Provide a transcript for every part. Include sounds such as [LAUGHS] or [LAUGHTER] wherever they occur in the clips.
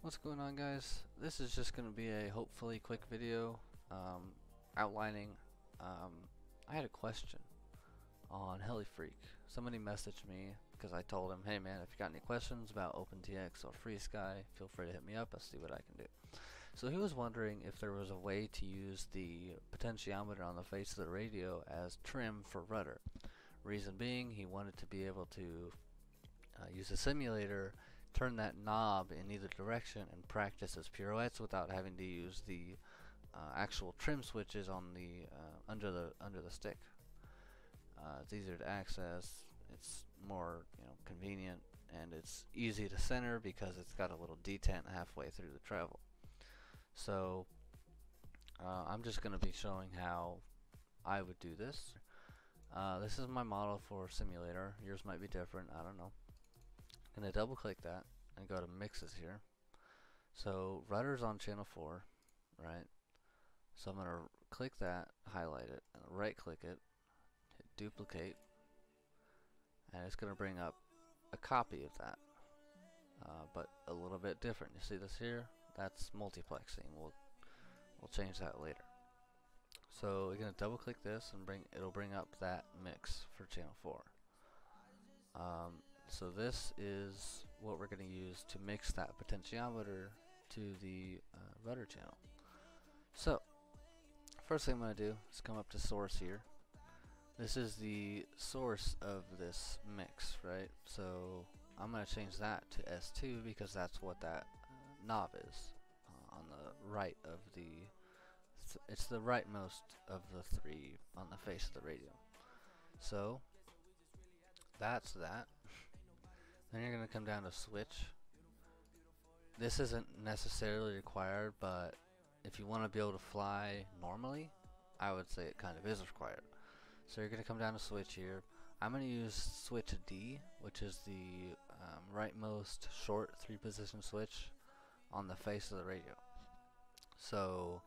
What's going on guys? This is just going to be a hopefully quick video um, outlining um, I had a question on HeliFreak. Somebody messaged me because I told him, hey man, if you got any questions about OpenTX or FrSky, feel free to hit me up. I'll see what I can do. So he was wondering if there was a way to use the potentiometer on the face of the radio as trim for rudder. Reason being, he wanted to be able to uh, use a simulator turn that knob in either direction and practice his pirouettes without having to use the uh, actual trim switches on the uh, under the under the stick. Uh, it's easier to access. It's more you know convenient and it's easy to center because it's got a little detent halfway through the travel. So uh, I'm just going to be showing how I would do this. Uh, this is my model for simulator. Yours might be different. I don't know I'm going to double click that and go to mixes here. So rudder's on channel 4, right? So I'm going to click that, highlight it, and right click it, hit duplicate, and it's going to bring up a copy of that, uh, but a little bit different. You see this here? That's multiplexing. We'll we'll change that later. So we're going to double click this and bring it'll bring up that mix for channel 4. Um, so this is what we're going to use to mix that potentiometer to the uh, rudder channel. So, first thing I'm going to do is come up to source here. This is the source of this mix, right? So I'm going to change that to S2 because that's what that uh, knob is uh, on the right of the th it's the rightmost of the three on the face of the radio. So that's that. Then you're going to come down to switch. This isn't necessarily required, but if you want to be able to fly normally, I would say it kind of is required. So you're going to come down to switch here. I'm going to use switch D, which is the um, rightmost short three position switch on the face of the radio. So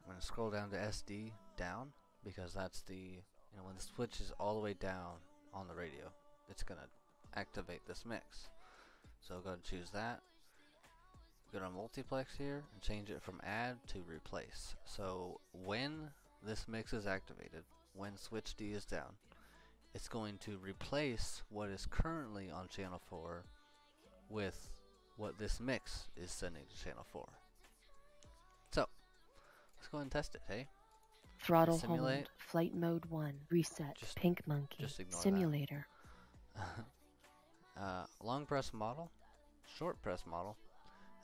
I'm going to scroll down to SD down because that's the, you know, when the switch is all the way down on the radio, it's going to activate this mix. So go and choose that. Go to multiplex here and change it from add to replace. So when this mix is activated, when switch D is down, it's going to replace what is currently on channel 4 with what this mix is sending to channel 4. So, let's go and test it, hey? Throttle Simulate. hold, flight mode 1, reset, just, pink monkey, simulator. [LAUGHS] uh, long press model, short press model,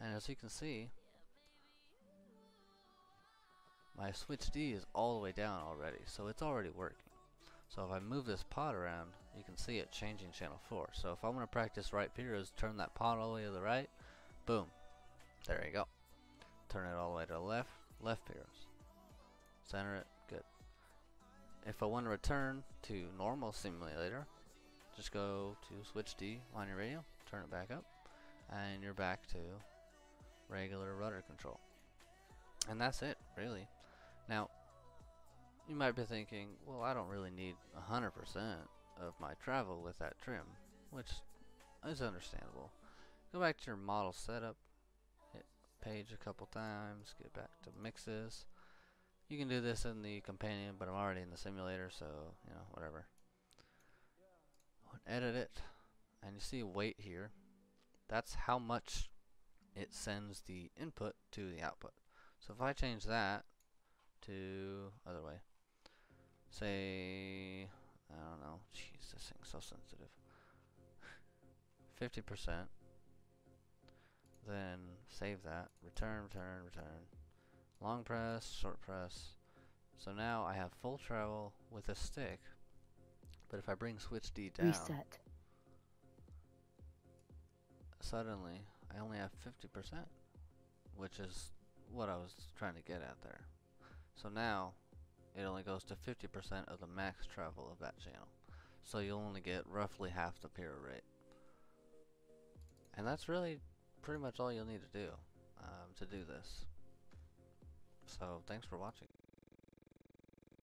and as you can see, my switch D is all the way down already, so it's already working. So if I move this pot around, you can see it changing channel 4. So if I want to practice right piros, turn that pot all the way to the right, boom, there you go. Turn it all the way to the left, left piros. Center it, good. If I want to return to normal simulator, just go to switch D on your radio, turn it back up, and you're back to regular rudder control. And that's it, really. Now, you might be thinking, well, I don't really need 100% of my travel with that trim, which is understandable. Go back to your model setup, hit page a couple times, get back to mixes. You can do this in the companion, but I'm already in the simulator, so, you know, whatever edit it and you see weight here. That's how much it sends the input to the output. So if I change that to other way say I don't know jeez this thing's so sensitive. 50% then save that return return return. Long press short press. So now I have full travel with a stick but if I bring switch D down, reset. Suddenly, I only have 50%, which is what I was trying to get at there. So now, it only goes to 50% of the max travel of that channel. So you'll only get roughly half the piro rate. And that's really pretty much all you'll need to do um, to do this. So thanks for watching.